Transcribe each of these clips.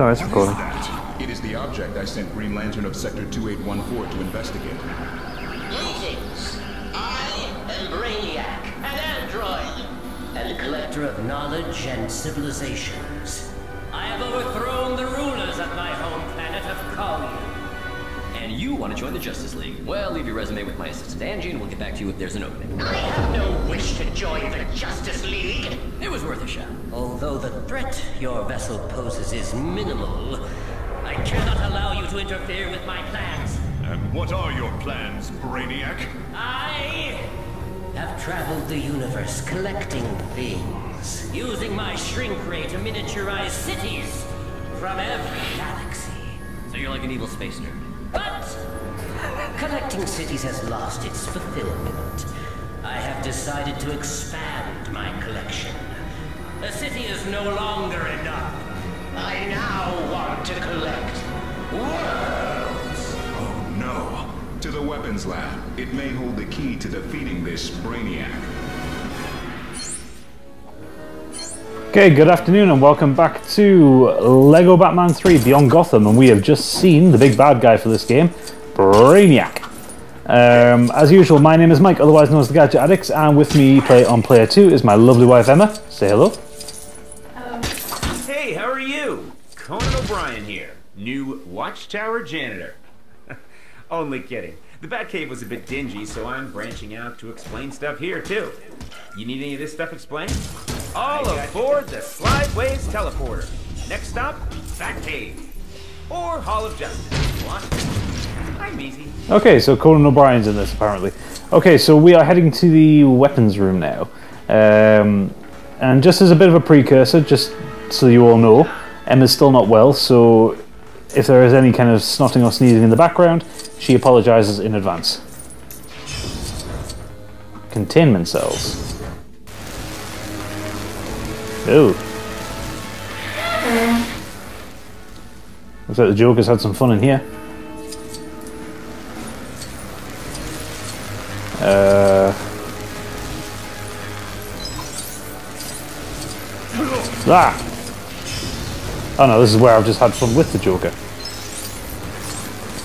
Sorry, it's recording. That. It is the object I sent Green Lantern of Sector 2814 to investigate. Greetings. I am Brainiac, an android, and a collector of knowledge and civilizations. I have overthrown you want to join the Justice League? Well, leave your resume with my assistant Angie, and we'll get back to you if there's an opening. I have no wish to join the Justice League. It was worth a shot. Although the threat your vessel poses is minimal, I cannot allow you to interfere with my plans. And what are your plans, Brainiac? I have traveled the universe collecting things, using my shrink ray to miniaturize cities from every galaxy. So you're like an evil space nerd. But collecting cities has lost its fulfillment. I have decided to expand my collection. A city is no longer enough. I now want to collect worlds. Oh no. To the weapons lab. It may hold the key to defeating this Brainiac. Okay, good afternoon and welcome back to LEGO Batman 3 Beyond Gotham and we have just seen the big bad guy for this game, Brainiac. Um, as usual, my name is Mike, otherwise known as the Gadget Addicts, and with me play on player 2 is my lovely wife Emma. Say hello. Hello. Hey, how are you? Conan O'Brien here, new Watchtower janitor. Only kidding. The Batcave was a bit dingy, so I'm branching out to explain stuff here too. You need any of this stuff explained? All aboard the Slideways teleporter. Next stop, Batcave. Or Hall of Justice. If you want. I'm easy. Okay, so Conan O'Brien's in this apparently. Okay, so we are heading to the weapons room now. Um, and just as a bit of a precursor, just so you all know, Emma's still not well, so if there is any kind of snotting or sneezing in the background, she apologizes in advance. Containment cells. Oh. Looks like the Joker's had some fun in here. Uh, ah! Oh no, this is where I've just had fun with the Joker.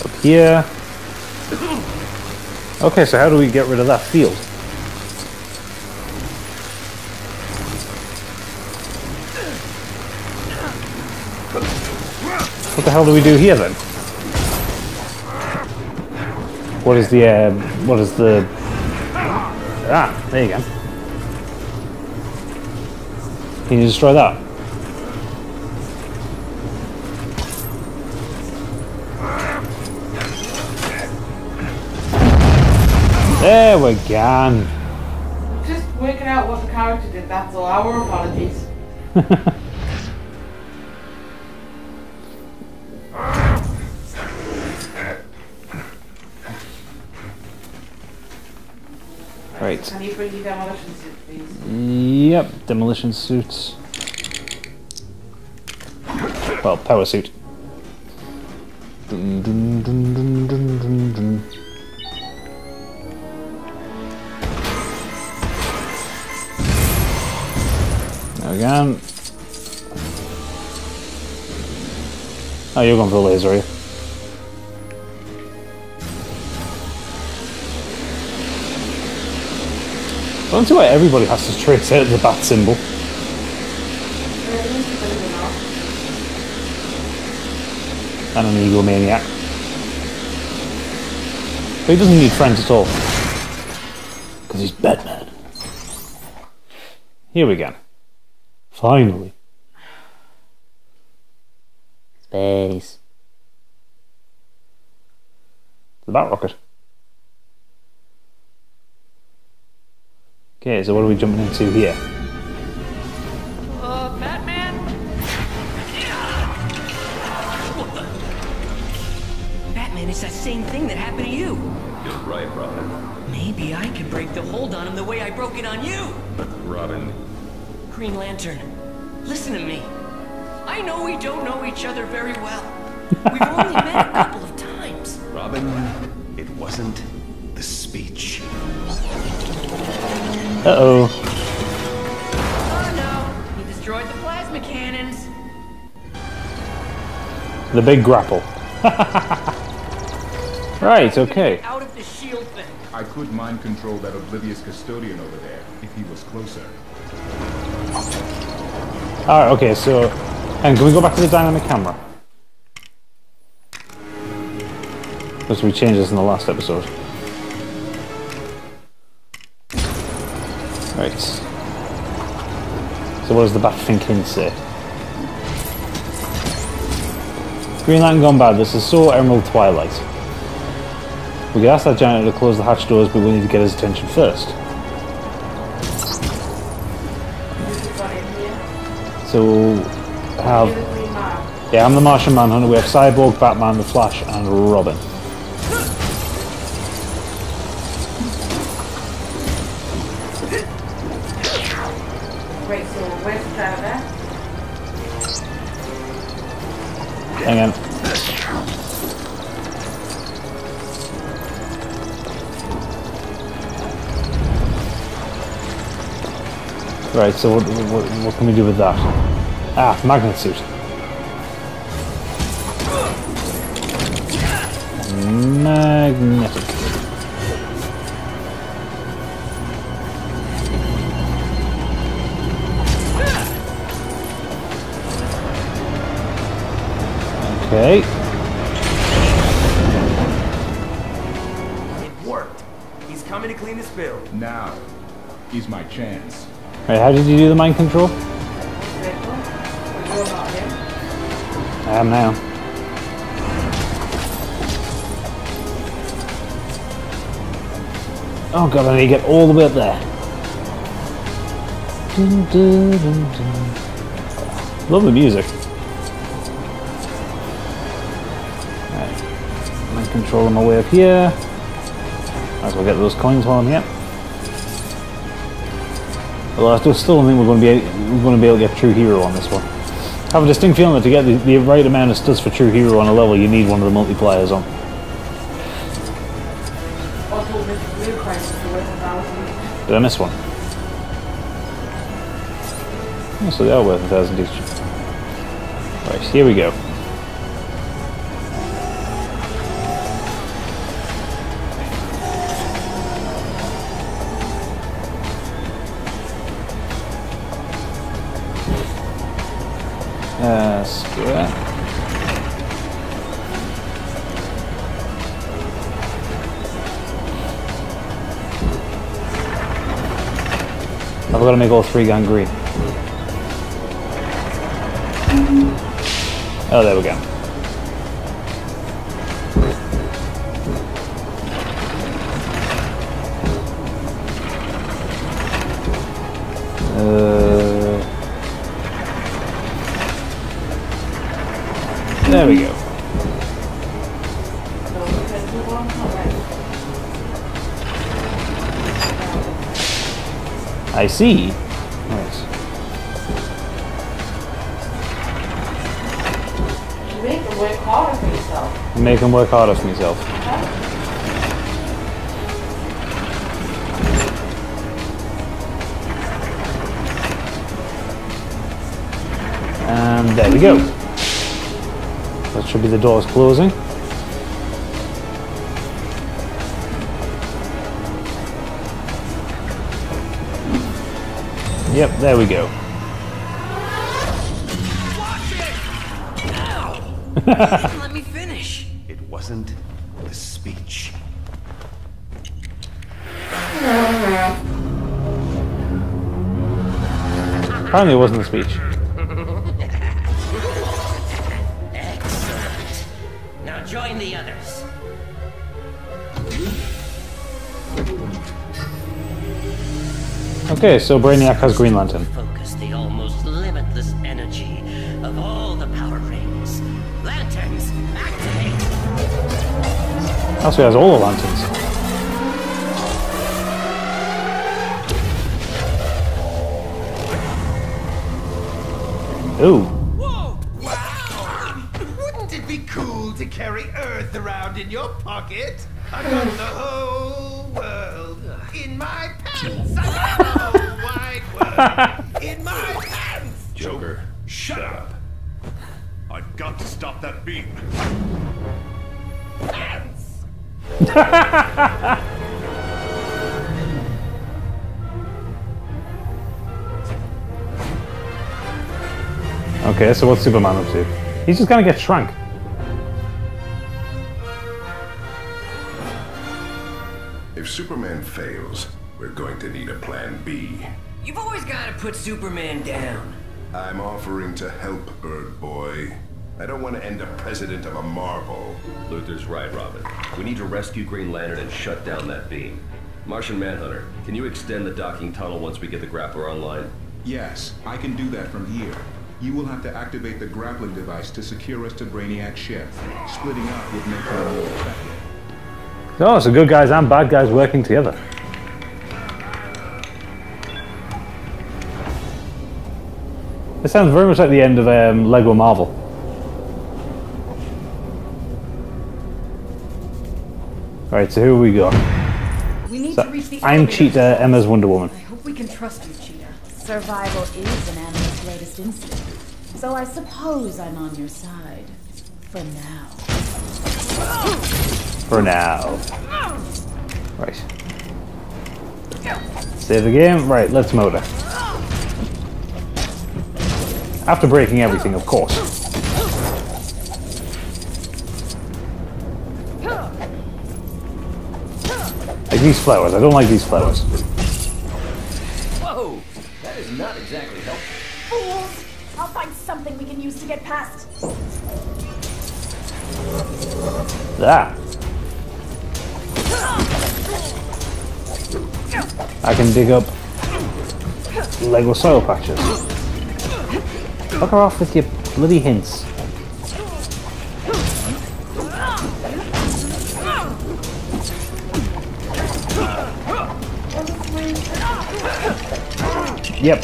Up here. Okay, so how do we get rid of that field? What the hell do we do here then? What is the, uh, what is the... Ah, there you go. Can you destroy that? There we go. Just working out what the character did, that's all. Our apologies. Can you bring your demolition suit, please? Yep, demolition suits. Well, power suit. Dun, dun, dun, we go. Oh, you're going for the laser, are you? I don't see why everybody has to trace out the bat symbol. And an egomaniac. But he doesn't need friends at all. Because he's Batman. Here we go. Finally. Space. The Bat Rocket. Okay, so what are we jumping into here? Uh, Batman? Batman, it's that same thing that happened to you. You're right, Robin. Maybe I can break the hold on him the way I broke it on you. Robin, Green Lantern, listen to me. I know we don't know each other very well. We've only met a couple of times. Robin, it wasn't the speech. Uh oh. Oh no, he destroyed the plasma cannons. The big grapple. right, okay. Out of the shield thing. I could mind control that oblivious custodian over there if he was closer. Alright, okay, so... And can we go back to the dynamic camera? Because we changed this in the last episode. Right. So what does the Batfink hint say? Green Lantern gone bad. This is so Emerald Twilight. We could ask that janitor to close the hatch doors, but we need to get his attention first. This is what in here. So, have the Green Man. yeah, I'm the Martian Manhunter. We have Cyborg, Batman, the Flash, and Robin. Hang on. Right, so what, what, what can we do with that? Ah, magnet suit. Magnetic. Okay. It worked. He's coming to clean the spill. Now is my chance. Right, how did you do the mind control? Vehicle? don't here? I am now. Oh god, I need to get all the way up there. Dun, dun, dun, dun. Love the music. Right. I'm my way up here. Might as well get those coins while I'm here. Although I still don't think we're going to be we're going to be able to get True Hero on this one. I have a distinct feeling that to get the, the right amount of studs for True Hero on a level, you need one of the multipliers on. Did I miss one? Oh, so they are worth a thousand each. Right, here we go. I've gonna make all three gun green. Oh, there we go. Uh, there we go. I see. Nice. Make him work harder for yourself. Make him work harder for myself. And there we go. That should be the doors closing. Yep, there we go. Let me finish. It wasn't the speech. Apparently it wasn't a speech. Okay, so Brainiac has Green Lantern. Focus the almost limitless energy of all the power rings. Lanterns, activate! Also has all the lanterns. Ooh. Whoa! Wow! Wouldn't it be cool to carry Earth around in your pocket? I got the whole world in my in my pants. Joker, shut up. I've got to stop that beam. Okay, so what's Superman up to? He's just gonna get shrunk. If Superman fails, we're going to need a plan B. You've always got to put Superman down. I'm offering to help, Bird Boy. I don't want to end up president of a marvel. Luthor's right, Robin. We need to rescue Green Lantern and shut down that beam. Martian Manhunter, can you extend the docking tunnel once we get the grappler online? Yes, I can do that from here. You will have to activate the grappling device to secure us to Brainiac's ship. Splitting up would make them more effective. Oh, so good guys and bad guys working together. This sounds very much like the end of um, Lego Marvel. Alright, so who have we got? We need So, to reach the I'm. Cheetah, Emma's Wonder Woman. I hope we can trust you, Cheetah. Survival is an animal's greatest instinct. So I suppose I'm on your side. For now. For now. Right. Save the game. Right, let's motor. After breaking everything, of course. Like these flowers. I don't like these flowers. Whoa! That is not exactly helpful. Fools! I'll find something we can use to get past. That. I can dig up Lego soil patches. Fuck her off with your bloody hints. Yep.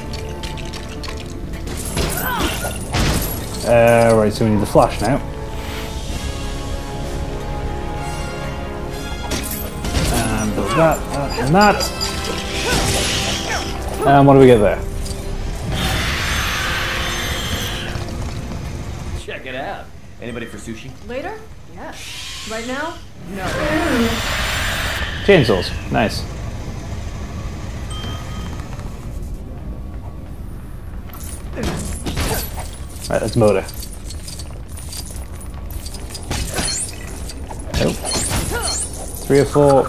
Uh, right, so we need the flash now. And that, that, and that. And what do we get there? Anybody for sushi? Later? Yeah. Right now? No. Chainsaws. Nice. Alright, let's motor. Nope. Three or four.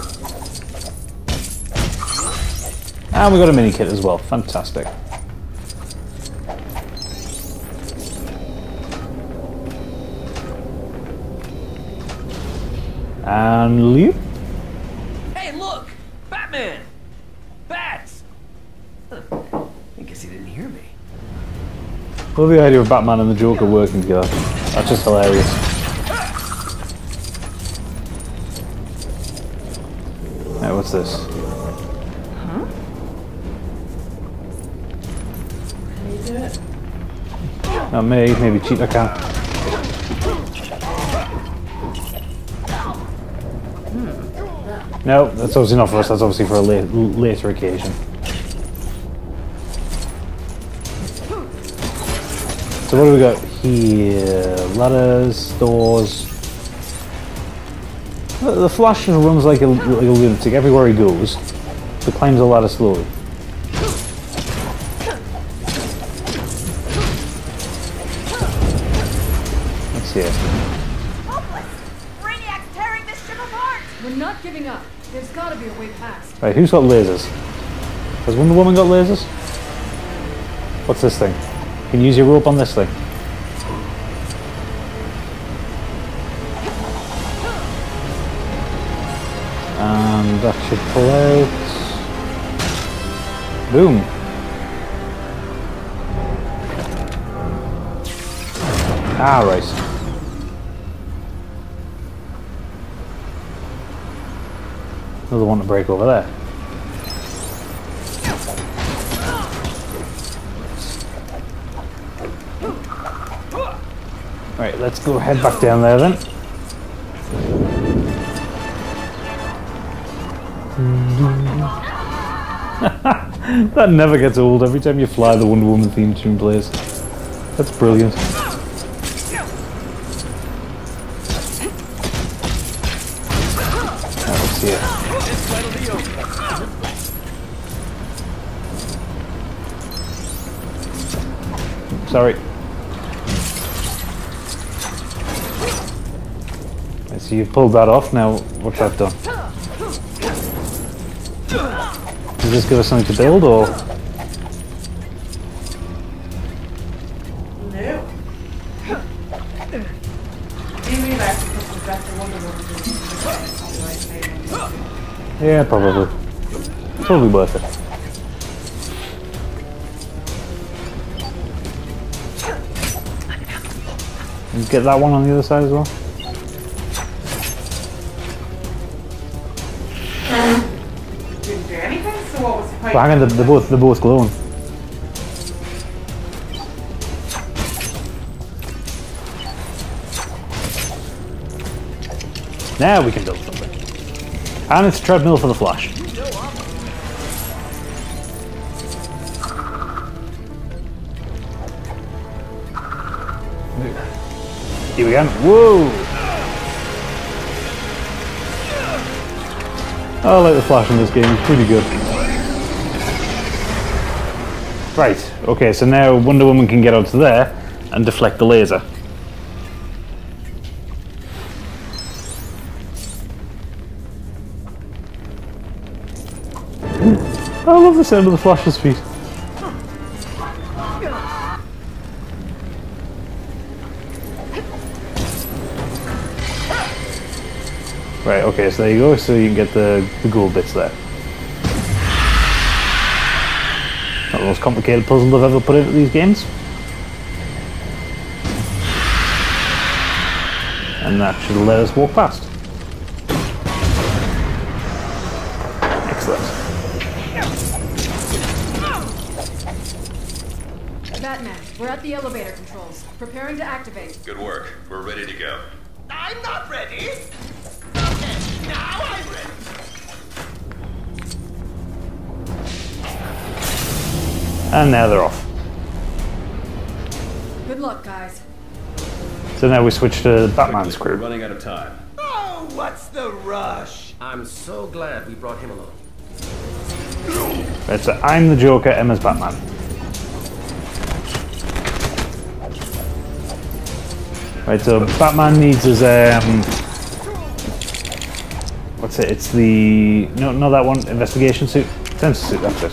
And we got a mini kit as well. Fantastic. And leave. Hey, look! Batman! Bats! Huh. I guess he didn't hear me. Love the idea of Batman and the Joker working together. That's just hilarious. Now, what's this? Huh? Can you do it? Not me, maybe Cheetah can. No, that's obviously not for us, that's obviously for a la- later occasion. So what do we got here? Ladders, doors. The the Flash runs like a, like a lunatic everywhere he goes, but climbs the ladder slowly. Let's see it. Hopeless! Brainiac's tearing this ship apart! We're not giving up. There's gotta be a way past. Right, who's got lasers? Has Wonder Woman got lasers? What's this thing? You Can use your rope on this thing? And that should pull out. Boom. Ah, right. Another one to break over there. Right, let's go head back down there then. that never gets old. Every time you fly, the Wonder Woman theme tune plays. That's brilliant. Here. Sorry. I see you pulled that off. Now, what's that done? Does this give us something to build, or? Yeah, probably. Totally worth it. And Get that one on the other side as well. Um, Didn't do anything, so what was the point? Hang on, they're, they're both they're both glowing. Now we can build. And it's a treadmill for the flash. Here we go. Whoa! I like the flash in this game, it's pretty good. Right, okay, so now Wonder Woman can get onto there and deflect the laser. Love the sound of the flash's feet. Right, okay, so there you go, so you can get the, the gold bits there. Not the most complicated puzzle I've ever put into these games. And that should let us walk past. Preparing to activate. Good work. We're ready to go. I'm not ready. Okay, now I'm ready. And now they're off. Good luck, guys. So now we switch to Batman's We're crew. running out of time. Oh, what's the rush? I'm so glad we brought him along. Right, so I'm the Joker, Emma's Batman. Right, so Batman needs his um what's it? It's the no no that one, investigation suit. Sensor suit, that's it.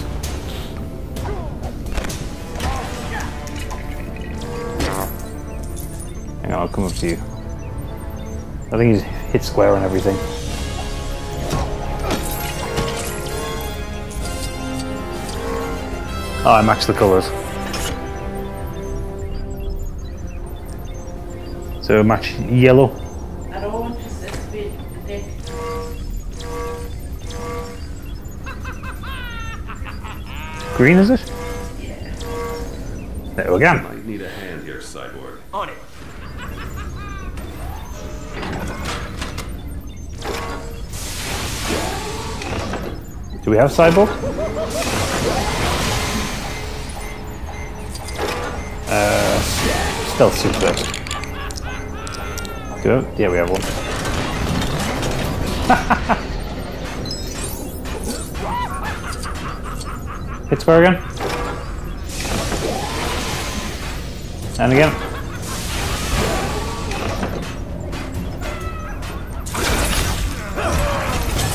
Hang on, I'll come up to you. I think he's hit square and everything. Oh, I matched the colours. So match yellow. I don't want just this to be the dick. Green is it? There we go. Might need a hand here, Cyborg. On it. Do we have Cyborg? Uh, stealth suit Go. Yeah, we have one. Hit square again. And again.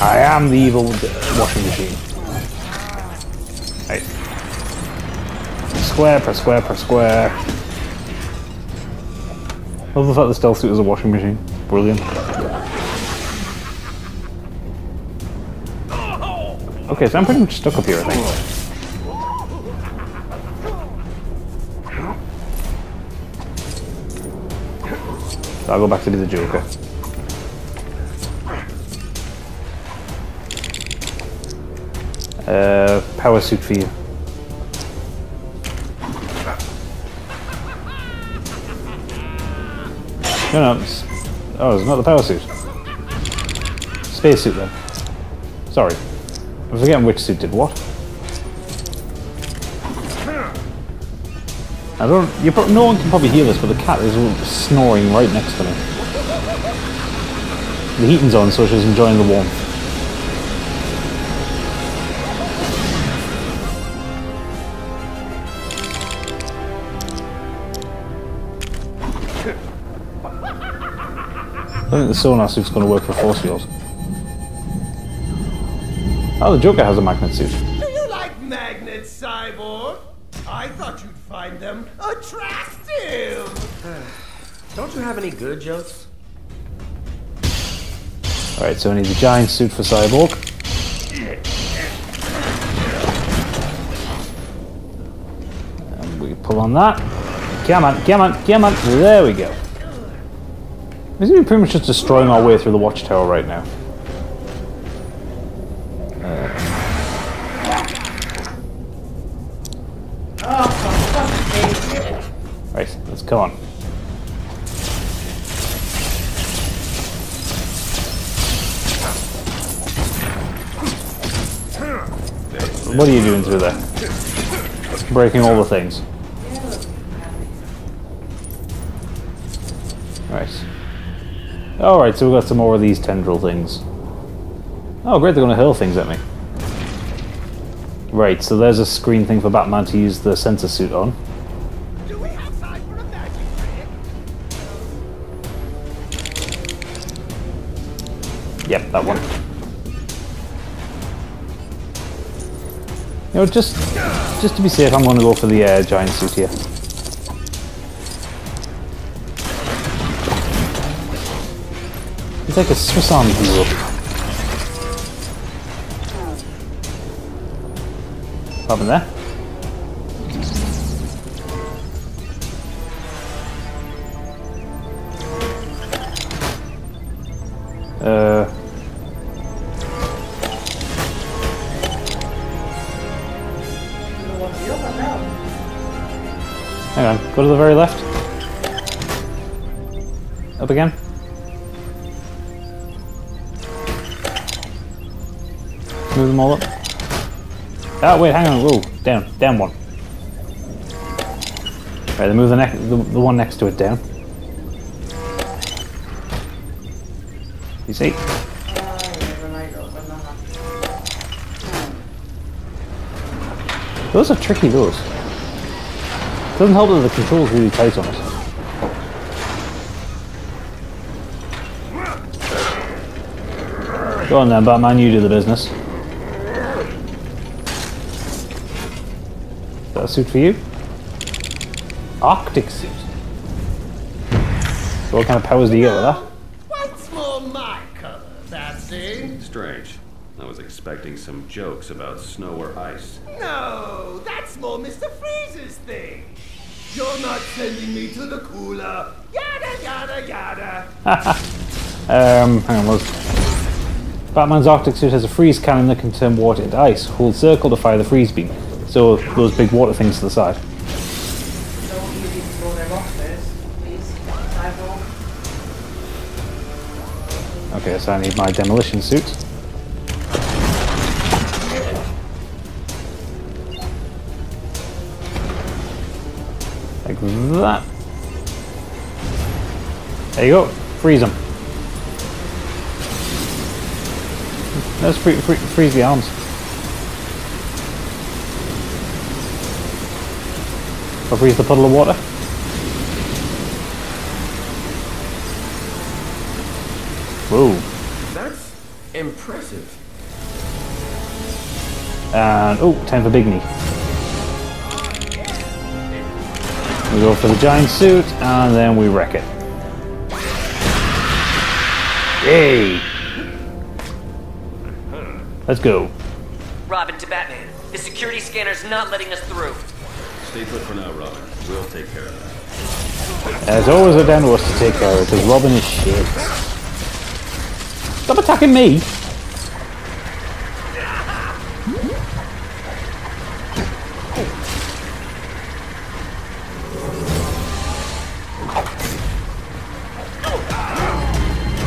I am the evil washing machine. Right. Square per square per square. Love the fact the stealth suit is a washing machine. Brilliant. Okay, so I'm pretty much stuck up here, I think. So I'll go back to be the Joker. Uh, power suit for you. No, no. It's, oh, it's not the power suit. Space suit then. Sorry. I'm forgetting which suit did what. I don't. You no one can probably hear this, but the cat is snoring right next to me. The heating's on, so she's enjoying the warmth. Think the sonar suit's going to work for force field. Oh, the Joker has a magnet suit. Do you like magnets, Cyborg? I thought you'd find them attractive. Don't you have any good jokes? Alright, so I need the giant suit for Cyborg. And we pull on that. Come on, come on, come on. There we go. To be pretty much just destroying our way through the watchtower right now. Right, let's go on. What are you doing through there? Breaking all the things. Right. Alright, so we've got some more of these tendril things. Oh great, they're going to hurl things at me. Right, so there's a screen thing for Batman to use the sensor suit on. Yep, that one. You know, just just to be safe, I'm going to go for the uh, giant suit here. It's like a Swiss Army hero. Up in there. Uh. Hang on, go to the very left. Up again. Move them all up. Ah, wait, hang on. Whoa, down, down one. Right, then move the, next, the, the one next to it down. You see? Those are tricky, those. Doesn't help that the control's really tight on it. Go on then, Batman, you do the business. Is that a suit for you? Arctic suit. So what kind of powers do you get with that? What's more my color, Batsy? Strange. I was expecting some jokes about snow or ice. No, that's more Mr. Freeze's thing. You're not sending me to the cooler. Yada yada yada. um, hang on, was Batman's Arctic suit has a freeze cannon that can turn water into ice. Hold circle to fire the freeze beam. So those big water things to the side. Okay, so I need my demolition suit. Like that. There you go. Freeze them. Let's free, free, freeze the arms. Or freeze the puddle of water. Whoa. That's impressive. And, oh, time for Big Knee. We go for the giant suit, and then we wreck it. Yay! Let's go. Robin to Batman. The security scanner's not letting us through. Stay put for now, Robin. We'll take care of that. There's always a down to us to take care of, it, because Robin is shit. Stop attacking me!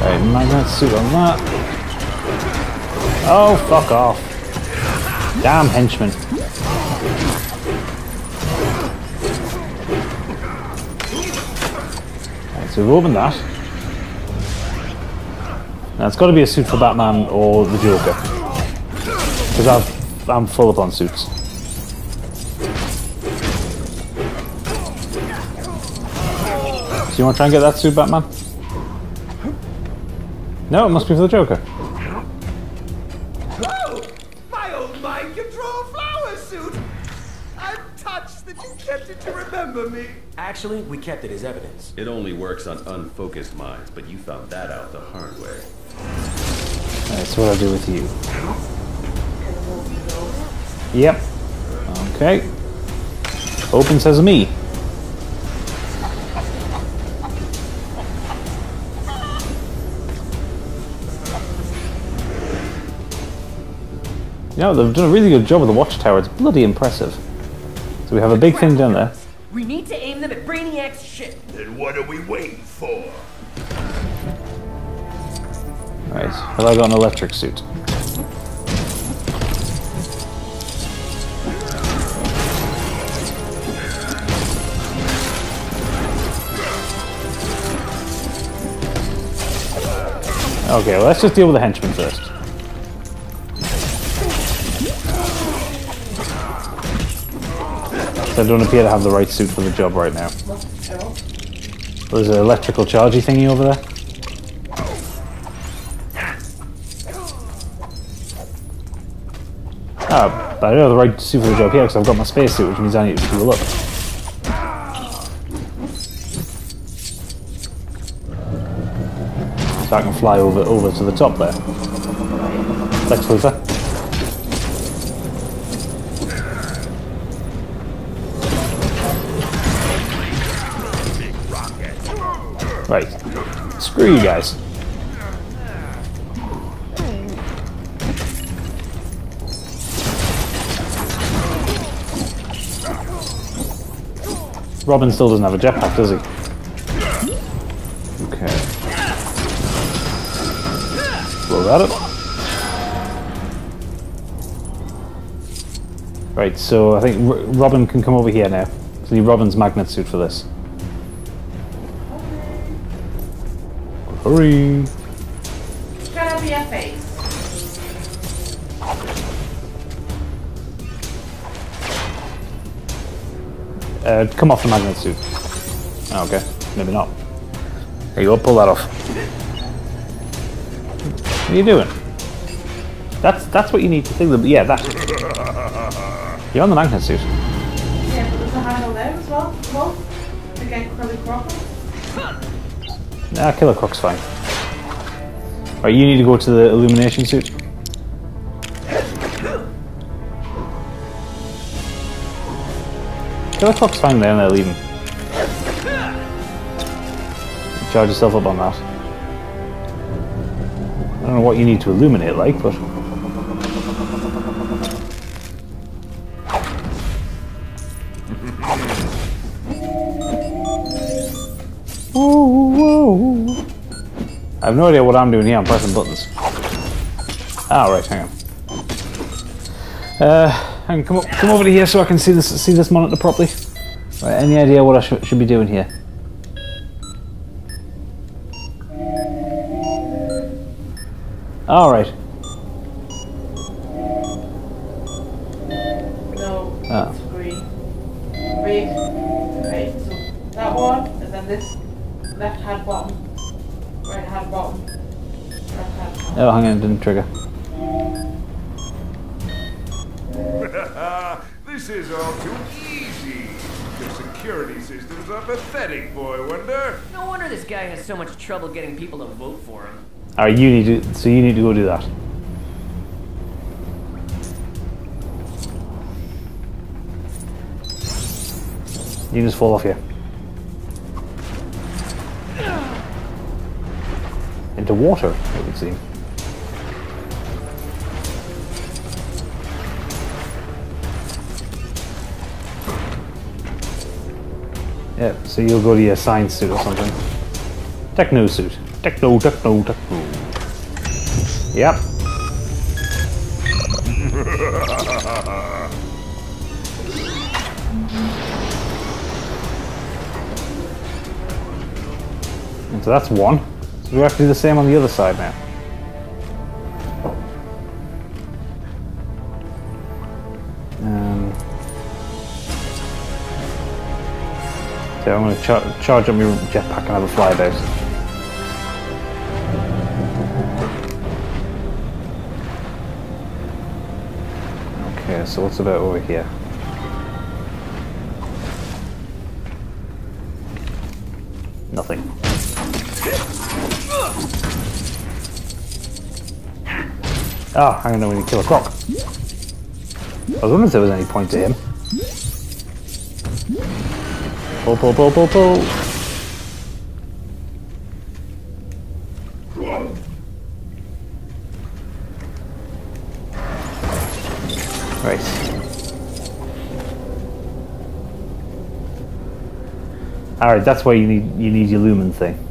Right, magnet suit on that. Oh, fuck off. Damn henchman. So we've opened that. Now it's got to be a suit for Batman or the Joker. Because I'm full up on suits. So you want to try and get that suit, Batman? No, it must be for the Joker. Actually, we kept it as evidence. It only works on unfocused minds, but you found that out the hard way. That's what I'll do with you. Yep. Okay. Open sesame. You know, they've done a really good job with the watchtower. It's bloody impressive. So we have a big thing down there. We need to aim them at Brainiac's ship. Then what are we waiting for? Right. Have I got an electric suit? Okay, well, let's just deal with the henchmen first. I don't appear to have the right suit for the job right now. There's an electrical chargy thingy over there. Ah, but I don't have the right suit for the job here because I've got my space suit, which means I need to fuel up. So I can fly over over to the top there. Lex Luthor. Right. Screw you guys. Robin still doesn't have a jetpack, does he? Okay. Blow that up. Right, so I think Robin can come over here now. So need Robin's magnet suit for this. Hurry! Shut up your face. Uh, come off the magnet suit. Oh, okay, maybe not. There you go, pull that off. What are you doing? That's that's what you need to think. Yeah, that. You're on the magnet suit. Yeah, but there's a handle there as well. Well, to get Curly Nah, Killer Croc's fine. Right, you need to go to the illumination suit. Killer Croc's fine there, and they're leaving. Charge yourself up on that. I don't know what you need to illuminate like, but... I have no idea what I'm doing here, I'm pressing buttons. Ah, right, hang on. Uh, on, come, up, come over to here so I can see this see this monitor properly. Right, any idea what I sh should be doing here? All right. Didn't trigger. this is all too easy. Your security systems are pathetic, boy wonder. No wonder this guy has so much trouble getting people to vote for him. All right, you need to. So you need to go do that. You just fall off here. Into water, it would seem. Yeah, so you'll go to your science suit or something. Techno suit. Techno, techno, techno. Yep. And so that's one. So we have to do the same on the other side now. I'm going to char charge up my jetpack and have a fly base. Okay, so what's about over here? Nothing. Ah, oh, hang on, we need to kill a croc. I was wondering if there was any point to him. Right. Alright, that's why you need you need your lumen thing.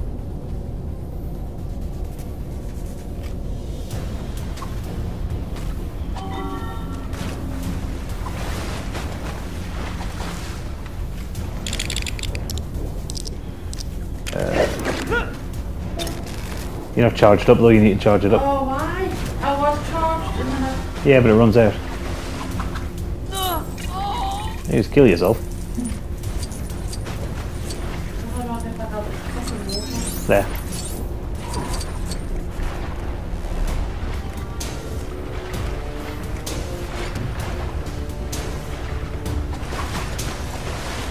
You're not charged up though, you need to charge it up. Oh, why? I was charged and then I... Yeah, but it runs out. Oh. You just kill yourself. there.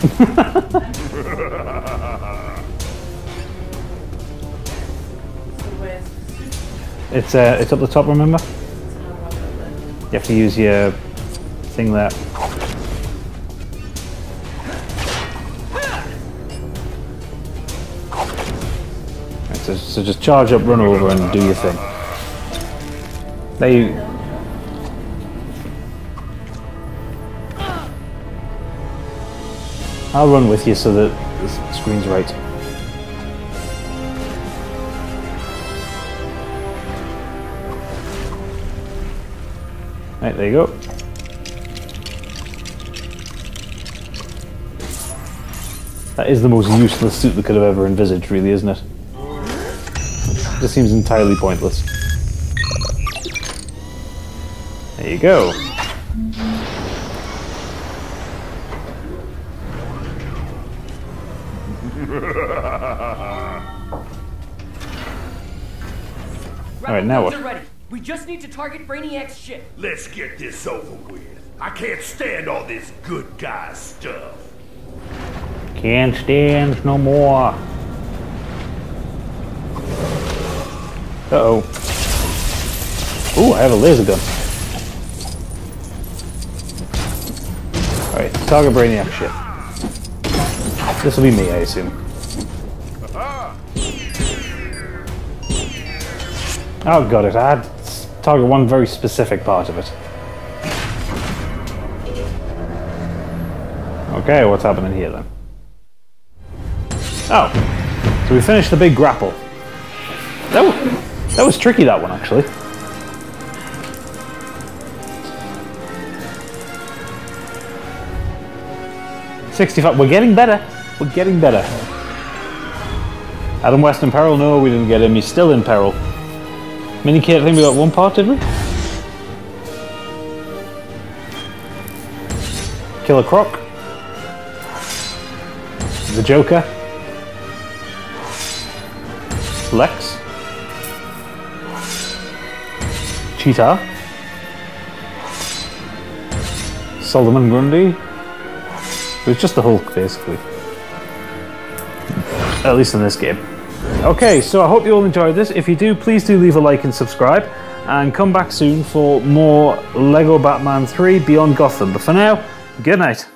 do I get back It's uh, it's up the top. Remember? You have to use your thing there. Right, so, so just charge up, run over, and do your thing. There you. I'll run with you so that the screen's right. Right, there you go. That is the most useless suit they could have ever envisaged, really, isn't it? Just seems entirely pointless. There you go. Alright, now what? Are ready. We just need to target Brainiac's ship. Let's get this over with. I can't stand all this good guy stuff. Can't stand no more. Uh oh. Ooh, I have a laser gun. Alright, target Brainiac ship. This will be me, I assume. Oh, got it. I had s- target one very specific part of it. Okay, what's happening here then? Oh, so we finished the big grapple. That was, that was tricky, that one, actually. Sixty-five. We're getting better. We're getting better. Adam West in peril? No, we didn't get him. He's still in peril. Mini kit. I think we got one part, did we? Killer Croc. The Joker. Lex. Cheetah. Solomon Grundy. It was just the Hulk, basically. At least in this game. Okay, so I hope you all enjoyed this. If you do, please do leave a like and subscribe. And come back soon for more LEGO Batman 3 Beyond Gotham. But for now, good night.